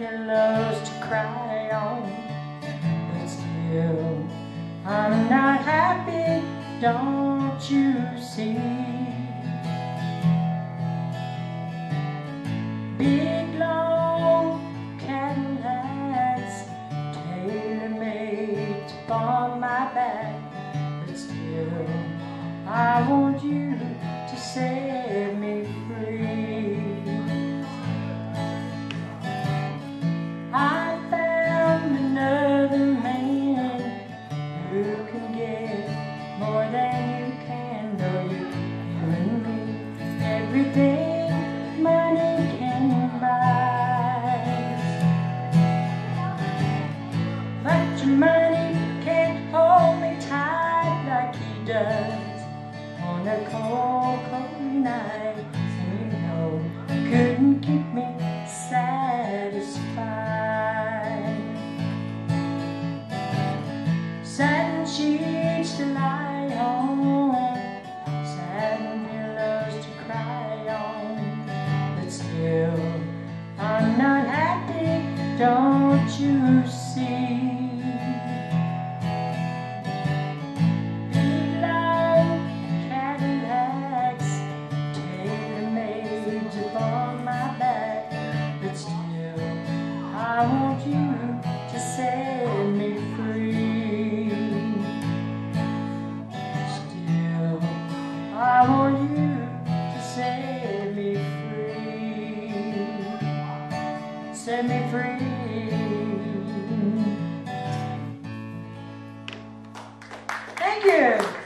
pillows to cry on. But still, I'm not happy, don't you see? Big long Cadillacs, tailor-made to bomb my back. But still, I want you to set me free. every day money can buy. But your money can't hold me tight like he does. On a cold, cold night And you couldn't keep me satisfied. Satin sheets to lie Don't you see? set me free. Thank you.